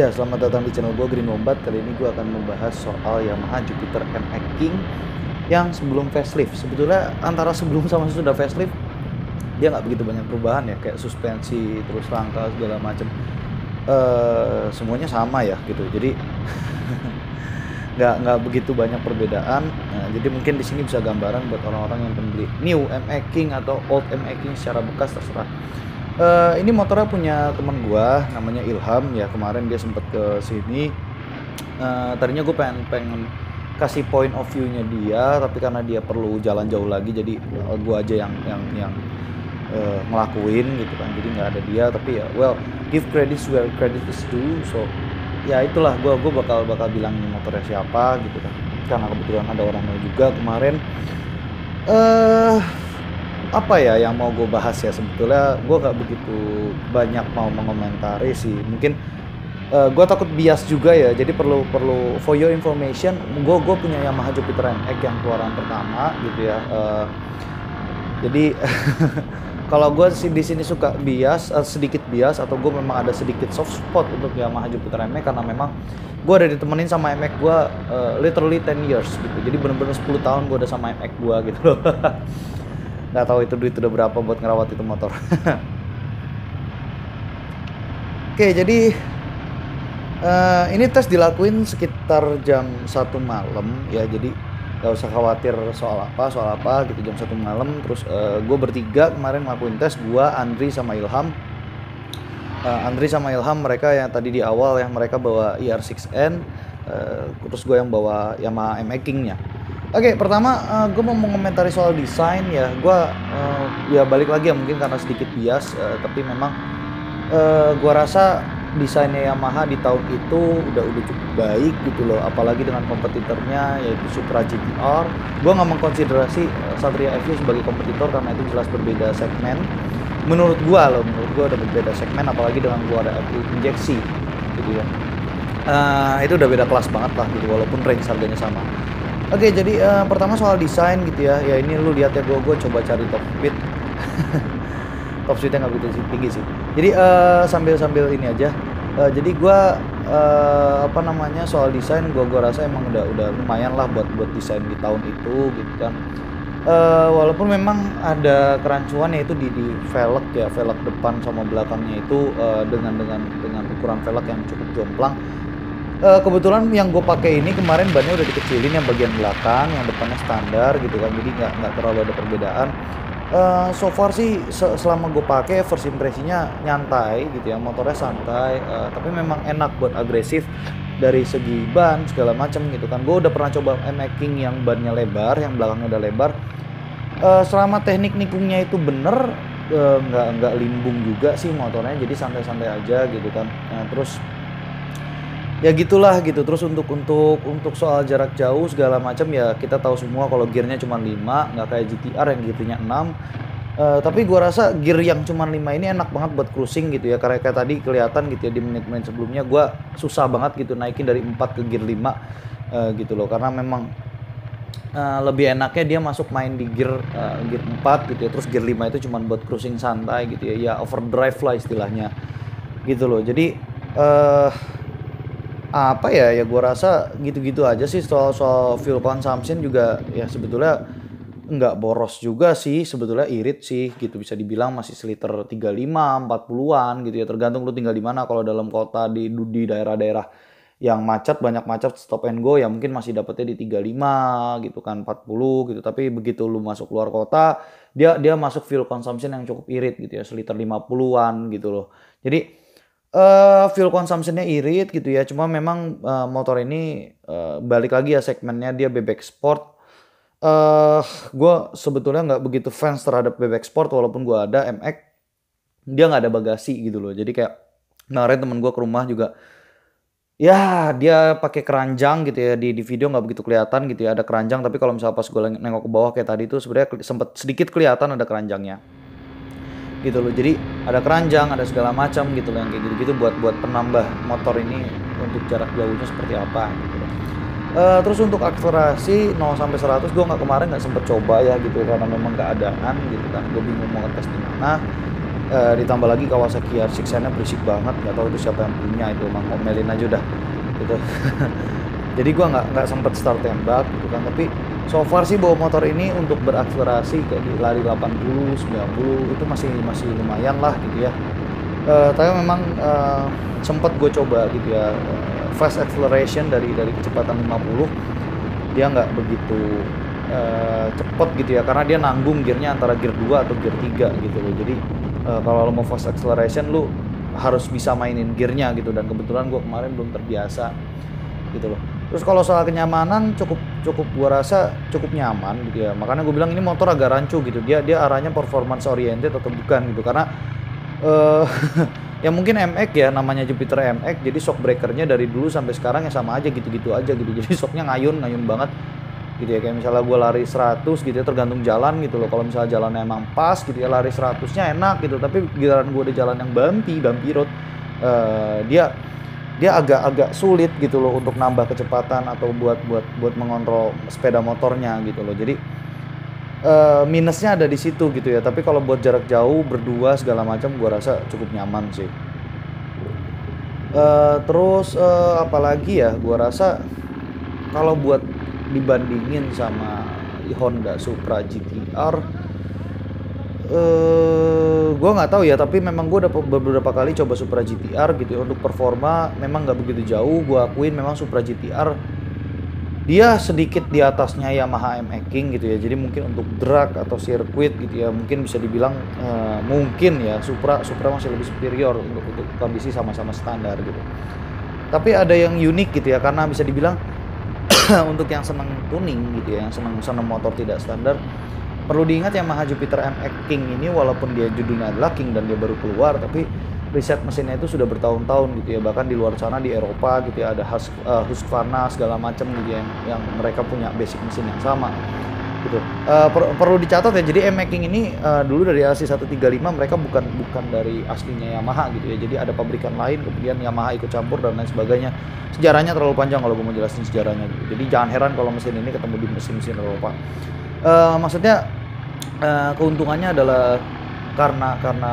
Ya, selamat datang di channel gue Green Wombat. Kali ini gue akan membahas soal Yamaha Jupiter MX King yang sebelum facelift. Sebetulnya antara sebelum sama sudah facelift dia nggak begitu banyak perubahan ya, kayak suspensi, terus rangka segala macam. Uh, semuanya sama ya gitu. Jadi nggak nggak begitu banyak perbedaan. Nah, jadi mungkin di sini bisa gambaran buat orang-orang yang pembeli new MX King atau old MX King secara bekas terserah uh, ini motornya punya teman gua namanya Ilham. Ya kemarin dia sempet ke sini. Uh, tadinya gue pengen pengen kasih point of view-nya dia tapi karena dia perlu jalan jauh lagi jadi uh, gua aja yang yang yang uh, ngelakuin gitu kan. Jadi nggak ada dia tapi ya well give credit where credit is due. So ya itulah gua gua bakal bakal bilang motornya siapa gitu kan. Karena kebetulan ada orangnya juga kemarin. Eh uh, apa ya yang mau gue bahas ya? Sebetulnya gue gak begitu banyak mau mengomentari sih. Mungkin uh, gue takut bias juga ya. Jadi perlu perlu for your information gue gue punya Yamaha Jupiter MX yang keluaran pertama gitu ya. Uh, jadi kalau gue sih di sini suka bias uh, sedikit bias atau gue memang ada sedikit soft spot untuk Yamaha Jupiter MX karena memang gue udah ditemenin sama MX gue uh, literally 10 years gitu. Jadi bener-bener 10 tahun gue udah sama MX gue gitu loh nggak tahu itu duit udah berapa buat ngerawat itu motor. Oke jadi uh, ini tes dilakuin sekitar jam satu malam ya. Jadi nggak usah khawatir soal apa soal apa gitu. Jam satu malam terus uh, gue bertiga kemarin ngelakuin tes gue Andri sama Ilham. Uh, Andri sama Ilham mereka yang tadi di awal yang mereka bawa IR6N uh, terus gue yang bawa Yamaha MX King-nya Oke, okay, pertama uh, gue mau mengomentari soal desain ya. Gue uh, ya balik lagi ya mungkin karena sedikit bias, uh, tapi memang uh, gue rasa desainnya Yamaha di tahun itu udah udah cukup baik gitu loh. Apalagi dengan kompetitornya yaitu Supra GTR. Gue nggak mengkonsiderasi Satria FU sebagai kompetitor karena itu jelas berbeda segmen. Menurut gue loh, menurut gue udah berbeda segmen. Apalagi dengan gue ada FU injeksi gitu ya. Uh, itu udah beda kelas banget lah gitu walaupun range harganya sama. Oke, okay, jadi uh, pertama soal desain gitu ya. Ya ini lu lihat ya gue gue coba cari top speed. top speednya nggak begitu tinggi sih. Jadi uh, sambil sambil ini aja. Uh, jadi gue uh, apa namanya soal desain gue gue rasa emang udah udah lumayan lah buat buat desain di tahun itu gitu kan. Uh, walaupun memang ada kerancuan yaitu di di velg ya velg depan sama belakangnya itu uh, dengan dengan dengan ukuran velg yang cukup jomplang uh, kebetulan yang gue pakai ini kemarin bannya udah dikecilin yang bagian belakang yang depannya standar gitu kan jadi nggak nggak terlalu ada perbedaan. Uh, so far sih se selama gue pakai first impresinya nyantai gitu ya motornya santai uh, tapi memang enak buat agresif dari segi ban segala macam gitu kan. Gue udah pernah coba making yang bannya lebar yang belakangnya udah lebar. Uh, selama teknik nikungnya itu bener nggak uh, nggak limbung juga sih motornya jadi santai-santai aja gitu kan. Nah, terus ya gitulah gitu. Terus untuk untuk untuk soal jarak jauh segala macam ya kita tahu semua kalau gearnya cuma 5 nggak kayak GTR yang gearnya 6 Uh, tapi gua rasa gear yang cuma 5 ini enak banget buat cruising gitu ya. Karena kayak tadi kelihatan gitu ya di menit-menit sebelumnya gua susah banget gitu naikin dari 4 ke gear 5 uh, gitu loh. Karena memang uh, lebih enaknya dia masuk main di gear uh, gear 4 gitu ya. Terus gear 5 itu cuma buat cruising santai gitu ya. Ya overdrive lah istilahnya gitu loh. Jadi uh, apa ya ya gue rasa gitu-gitu aja sih. Soal soal fuel consumption juga ya sebetulnya nggak boros juga sih. Sebetulnya irit sih gitu. Bisa dibilang masih seliter 35 40-an gitu ya. Tergantung lu tinggal di mana. Kalau dalam kota di di daerah-daerah yang macet banyak macet stop and go ya mungkin masih dapetnya di 35 gitu kan 40 gitu. Tapi begitu lu masuk luar kota dia dia masuk fuel consumption yang cukup irit gitu ya. Seliter 50-an gitu loh. Jadi uh, fuel consumptionnya irit gitu ya. Cuma memang uh, motor ini uh, balik lagi ya segmennya dia bebek sport. Uh, gue sebetulnya nggak begitu fans terhadap bebek sport walaupun gue ada MX dia nggak ada bagasi gitu loh. Jadi kayak kemarin temen gue ke rumah juga ya dia pakai keranjang gitu ya di di video nggak begitu kelihatan gitu ya ada keranjang tapi kalau misalnya pas gue nengok ke bawah kayak tadi itu sebenarnya sempat sedikit kelihatan ada keranjangnya gitu loh. Jadi ada keranjang ada segala macam gitu loh yang kayak gitu-gitu buat buat penambah motor ini untuk jarak jauhnya seperti apa gitu loh. Uh, terus untuk akselerasi 0 sampai 100 gue nggak kemarin nggak sempet coba ya gitu karena memang keadaan gitu kan. Gue bingung mau ngetes di mana. Uh, ditambah lagi Kawasaki R6 nya berisik banget nggak tahu itu siapa yang punya itu emang ngomelin aja udah gitu. Jadi gua nggak nggak sempet start tembak gitu kan tapi so far sih bawa motor ini untuk berakselerasi kayak di lari 80 90 itu masih masih lumayan lah gitu ya. Uh, tapi memang uh, sempet gue coba gitu ya uh, fast acceleration dari dari kecepatan 50 dia nggak begitu uh, cepet gitu ya karena dia nanggung gearnya antara gear 2 atau gear 3 gitu loh. Jadi uh, kalau lo mau fast acceleration lu harus bisa mainin gearnya gitu. Dan kebetulan gue kemarin belum terbiasa gitu loh. Terus kalau soal kenyamanan cukup cukup gue rasa cukup nyaman gitu ya. Makanya gue bilang ini motor agak rancu gitu. Dia dia arahnya performance oriented atau bukan gitu. Karena uh, ya mungkin MX ya namanya Jupiter MX jadi shock breakernya dari dulu sampai sekarang ya sama aja gitu-gitu aja gitu. Jadi shocknya ngayun ngayun banget gitu ya. Kayak misalnya gue lari 100 gitu ya tergantung jalan gitu loh. Kalau misalnya jalannya emang pas gitu ya lari 100 nya enak gitu. Tapi giliran gue di jalan yang bumpy bumpy road uh, dia dia agak-agak sulit gitu loh untuk nambah kecepatan atau buat buat buat mengontrol sepeda motornya gitu loh. Jadi uh, minusnya ada di situ gitu ya. Tapi kalau buat jarak jauh berdua segala macam gue rasa cukup nyaman sih. Uh, terus uh, apalagi ya gue rasa kalau buat dibandingin sama Honda Supra GTR uh, gue nggak tahu ya tapi memang gue udah beberapa kali coba Supra GTR gitu ya. Untuk performa memang nggak begitu jauh gue akuin memang Supra GTR dia sedikit di atasnya Yamaha MX King gitu ya. Jadi mungkin untuk drag atau sirkuit gitu ya mungkin bisa dibilang uh, mungkin ya Supra Supra masih lebih superior untuk, untuk kondisi sama-sama standar gitu. Tapi ada yang unik gitu ya karena bisa dibilang untuk yang senang tuning gitu ya yang senang senang motor tidak standar perlu diingat Yamaha Jupiter MX King ini walaupun dia judulnya adalah King dan dia baru keluar tapi riset mesinnya itu sudah bertahun-tahun gitu ya. Bahkan di luar sana di Eropa gitu ya ada Hus, uh, Husqvarna segala macam gitu ya yang, yang mereka punya basic mesin yang sama gitu. Uh, per, perlu dicatat ya jadi M-Making ini uh, dulu dari AC 135 mereka bukan bukan dari aslinya Yamaha gitu ya. Jadi ada pabrikan lain kemudian Yamaha ikut campur dan lain sebagainya. Sejarahnya terlalu panjang kalau gue mau jelasin sejarahnya gitu. Jadi jangan heran kalau mesin ini ketemu di mesin-mesin Eropa. Uh, maksudnya uh, keuntungannya adalah karena karena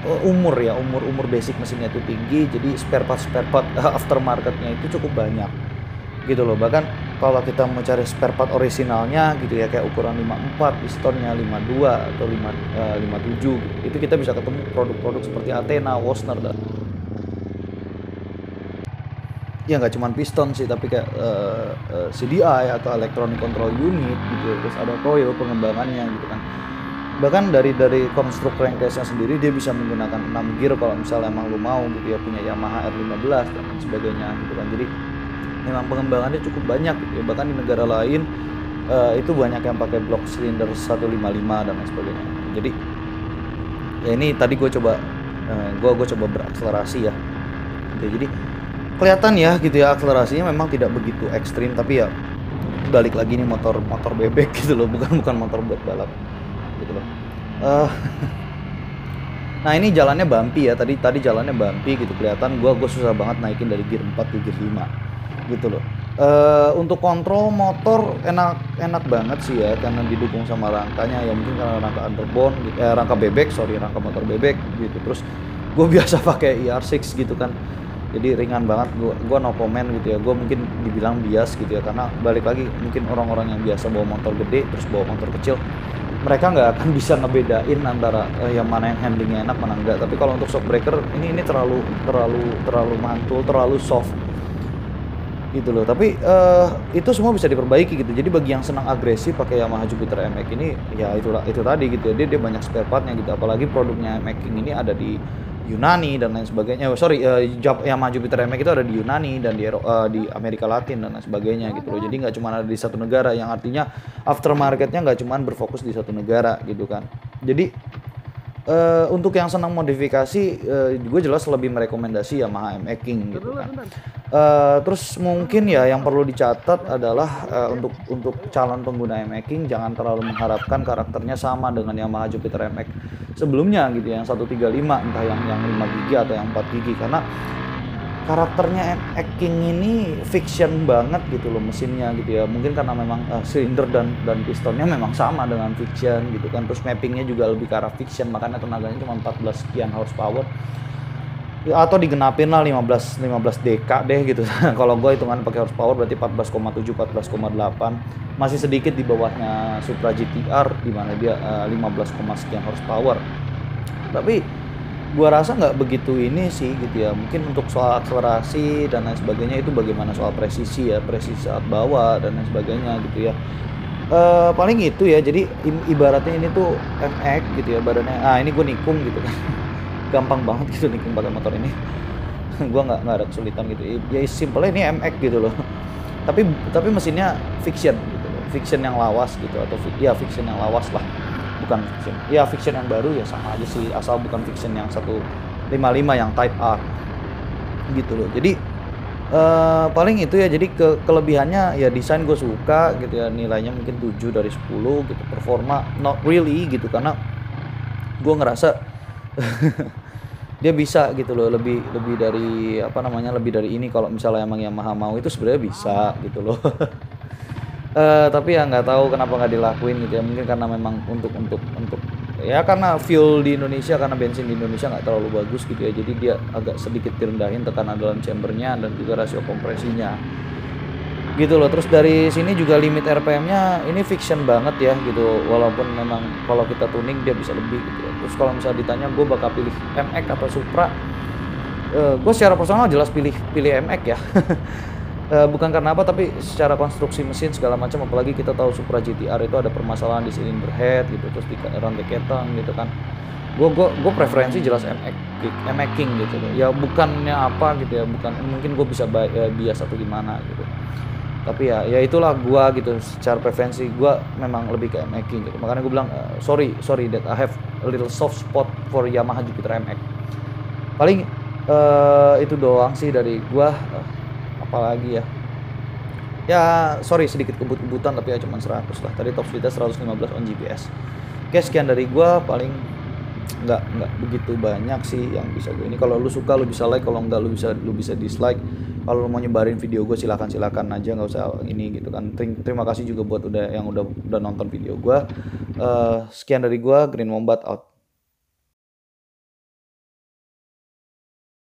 Eh, umur ya umur umur basic mesinnya itu tinggi jadi spare part spare part aftermarketnya itu cukup banyak gitu loh bahkan kalau kita mau cari spare part originalnya gitu ya kayak ukuran 54 pistonnya 52 atau 5, uh, 57 gitu. itu kita bisa ketemu produk-produk seperti Athena, Wosner dan ya nggak cuma piston sih tapi kayak uh, uh, CDI atau electronic control unit gitu terus ada coil pengembangannya gitu kan. Bahkan dari dari konstruk crankcase sendiri dia bisa menggunakan 6 gear kalau misalnya emang lu mau gitu ya punya Yamaha R15 dan sebagainya gitu kan. Jadi memang pengembangannya cukup banyak gitu ya. Bahkan di negara lain uh, itu banyak yang pakai block silinder 155 dan lain sebagainya. Jadi ya ini tadi gue coba uh, eh, gue gue coba berakselerasi ya. Jadi kelihatan ya gitu ya akselerasinya memang tidak begitu ekstrim tapi ya balik lagi nih motor motor bebek gitu loh bukan bukan motor buat balap gitu loh. Uh, nah ini jalannya bumpy ya tadi tadi jalannya bumpy gitu kelihatan gua gue susah banget naikin dari gear 4 ke gear 5 gitu loh. Uh, untuk kontrol motor enak enak banget sih ya karena didukung sama rangkanya ya mungkin karena rangka underbone gitu, eh, rangka bebek sorry rangka motor bebek gitu terus gue biasa pakai ER6 gitu kan jadi ringan banget. Gua gua no comment gitu ya. Gua mungkin dibilang bias gitu ya. Karena balik lagi mungkin orang-orang yang biasa bawa motor gede terus bawa motor kecil mereka nggak akan bisa ngebedain antara uh, yang mana yang handlingnya enak mana enggak tapi kalau untuk shockbreaker ini ini terlalu terlalu terlalu mantul terlalu soft gitu loh. Tapi uh, itu semua bisa diperbaiki gitu. Jadi bagi yang senang agresif pakai Yamaha Jupiter MX ini ya itu itu tadi gitu ya. Dia dia banyak spare partnya gitu. Apalagi produknya MX ini ada di Yunani dan lain sebagainya. Oh, sorry, uh, yang maju Jupiter MX itu ada di Yunani dan di uh, di Amerika Latin dan lain sebagainya gitu loh. Jadi nggak cuma ada di satu negara, yang artinya aftermarketnya nggak cuma berfokus di satu negara gitu kan. Jadi uh, untuk yang senang modifikasi, uh, gue jelas lebih merekomendasi Yamaha MX King gitu kan. Uh, terus mungkin ya yang perlu dicatat adalah uh, untuk untuk calon pengguna MX King jangan terlalu mengharapkan karakternya sama dengan Yamaha Jupiter MX sebelumnya gitu ya, yang 135 entah yang yang 5 gigi atau yang 4 gigi karena karakternya M King ini fiction banget gitu loh mesinnya gitu ya. Mungkin karena memang uh, silinder dan dan pistonnya memang sama dengan fiction gitu kan. Terus mappingnya juga lebih ke arah fiction makanya tenaganya cuma 14 sekian horsepower. Ya, atau digenapin lah 15 15 dk deh gitu. Kalau gue hitungan pakai horsepower berarti 14,7 14,8 masih sedikit di bawahnya Supra GTR di mana dia uh, 15, sekian horsepower. Tapi gua rasa nggak begitu ini sih gitu ya. Mungkin untuk soal akselerasi dan lain sebagainya itu bagaimana soal presisi ya presisi saat bawa dan lain sebagainya gitu ya. Uh, paling itu ya jadi ibaratnya ini tuh MX gitu ya badannya. Ah ini gue nikung gitu kan. Gampang banget gitu nikung pakai motor ini. Gue nggak nggak ada kesulitan gitu. Ya simple ini MX gitu loh. Tapi tapi mesinnya fiction gitu loh. Fiction yang lawas gitu atau ya fiction yang lawas lah bukan fiction. Ya fiction yang baru ya sama aja sih asal bukan fiction yang 155 yang type R gitu loh. Jadi uh, paling itu ya jadi ke kelebihannya ya desain gue suka gitu ya nilainya mungkin 7 dari 10 gitu performa not really gitu karena gue ngerasa dia bisa gitu loh lebih lebih dari apa namanya lebih dari ini. Kalau misalnya emang Yamaha mau itu sebenarnya bisa gitu loh uh, tapi ya nggak tahu kenapa nggak dilakuin gitu ya. Mungkin karena memang untuk untuk untuk ya karena fuel di Indonesia karena bensin di Indonesia nggak terlalu bagus gitu ya. Jadi dia agak sedikit direndahin tekanan dalam chambernya dan juga rasio kompresinya. Gitu loh. Terus dari sini juga limit RPM-nya ini fiction banget ya gitu. Walaupun memang kalau kita tuning dia bisa lebih gitu ya. terus kalau misalnya ditanya gue bakal pilih MX atau Supra? Uh, eh, gue secara personal jelas pilih pilih MX ya uh, bukan karena apa tapi secara konstruksi mesin segala macam apalagi kita tahu Supra GTR itu ada permasalahan di cylinder head gitu terus di rantai ketang gitu kan. Gue gue gue preferensi jelas MX MX King gitu ya bukannya apa gitu ya bukan mungkin gue bisa uh, bias atau gimana gitu. Tapi ya ya itulah gue gitu secara preferensi gue memang lebih ke MX King gitu. Makanya gue bilang uh, sorry sorry that I have a little soft spot for Yamaha Jupiter MX paling uh, itu doang sih dari gue uh, apalagi ya? Ya sorry sedikit kebut-kebutan tapi ya cuma 100 lah. Tadi top speednya 115 on GPS oke sekian dari gua. Paling nggak nggak begitu banyak sih yang bisa gue ini. Kalau lu suka lu bisa like. Kalau nggak lu bisa lu bisa dislike. Kalau mau nyebarin video gue silakan silakan aja. Nggak usah ini gitu kan. Terima kasih juga buat udah yang udah udah nonton video gue uh, sekian dari gue Green Wombat out